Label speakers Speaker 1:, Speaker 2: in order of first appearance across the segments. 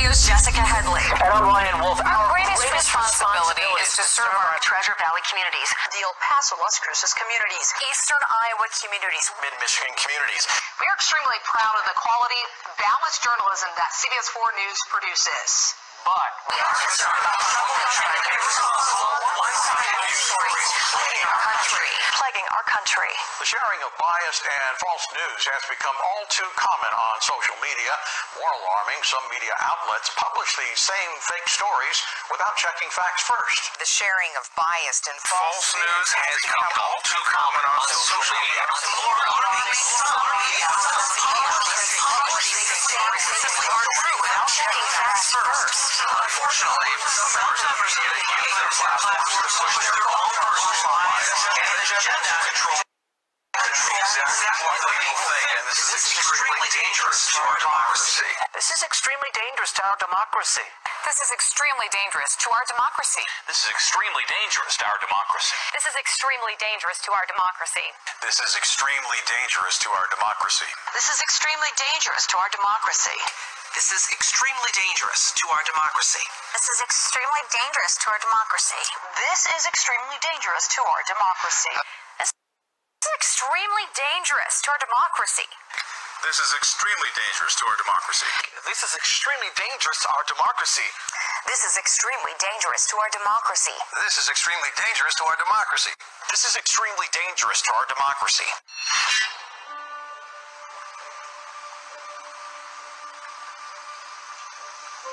Speaker 1: Radio's Jessica Headley.
Speaker 2: And I'm Ryan Wolf.
Speaker 1: Our greatest, responsibility is to serve our Treasure Valley communities,
Speaker 3: the El Paso Las Cruces communities,
Speaker 1: Eastern Iowa communities,
Speaker 2: Mid Michigan communities.
Speaker 3: We are extremely proud of the quality, balanced journalism that CBS 4 News produces.
Speaker 2: But we are concerned about troubling irresponsible, one-sided news stories plaguing our
Speaker 1: our country.
Speaker 4: The sharing of biased and false news has become all too common on social media. More alarming, some media outlets publish these same fake stories without checking facts first.
Speaker 5: The sharing of biased and false,
Speaker 2: False news has become all too common on social media. More alarming, some media outlets publish these stories simply aren't without checking facts first. Unfortunately, some members of the media use their platforms to push their own personal bias and agenda control exactly what the people think, and this is extremely dangerous to our democracy.
Speaker 6: This is extremely dangerous to our democracy.
Speaker 1: This is extremely dangerous to our democracy.
Speaker 7: This is extremely dangerous to our democracy.
Speaker 1: This is extremely dangerous to our democracy.
Speaker 4: This is extremely dangerous to our democracy.
Speaker 3: This is extremely dangerous to our democracy.
Speaker 5: This is extremely dangerous to our democracy.
Speaker 1: This is extremely dangerous to our democracy.
Speaker 3: This is extremely dangerous to our democracy.
Speaker 1: This is extremely dangerous to our democracy.
Speaker 4: This is extremely dangerous to our democracy.
Speaker 6: This is extremely dangerous to our democracy.
Speaker 5: This is extremely dangerous to our democracy.
Speaker 4: This is extremely dangerous to our democracy. This is extremely dangerous to our democracy.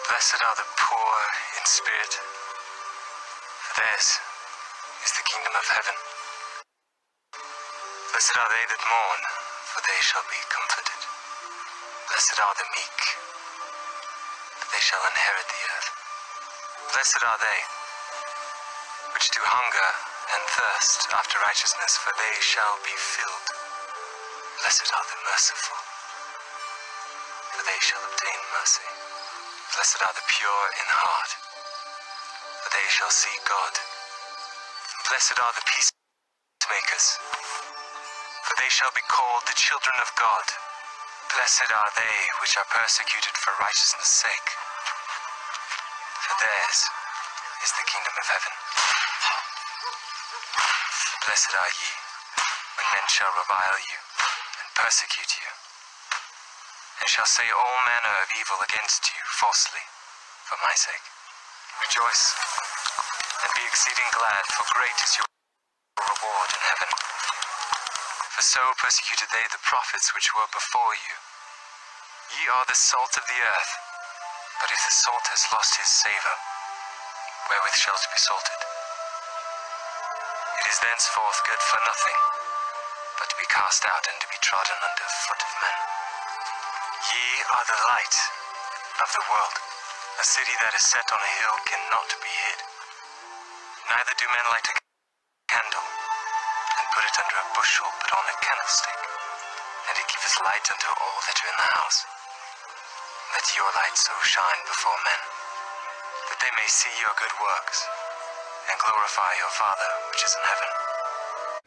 Speaker 8: Blessed are the poor in spirit, for theirs is the kingdom of heaven. Blessed are they that mourn, for they shall be comforted. Blessed are the meek, for they shall inherit the earth. Blessed are they which do hunger and thirst after righteousness, for they shall be filled. Blessed are the merciful, for they shall obtain mercy. Blessed are the pure in heart, for they shall see God. Blessed are the peacemakers, for they shall be called the children of God. Blessed are they which are persecuted for righteousness' sake, for theirs is the kingdom of heaven. Blessed are ye when men shall revile you and persecute you and shall say all manner of evil against you falsely for my sake. Rejoice and be exceeding glad, for great is your reward in heaven. For so persecuted they the prophets which were before you. Ye are the salt of the earth, but if the salt has lost his savour, wherewith shall it be salted? It is thenceforth good for nothing, but to be cast out and to be trodden under foot of men. Ye are the light of the world. A city that is set on a hill cannot be hid. Neither do men light a candle and put it under a bushel, but on a candlestick, and it giveth light unto all that are in the house. Let your light so shine before men, that they may see your good works, and glorify your Father which is in heaven.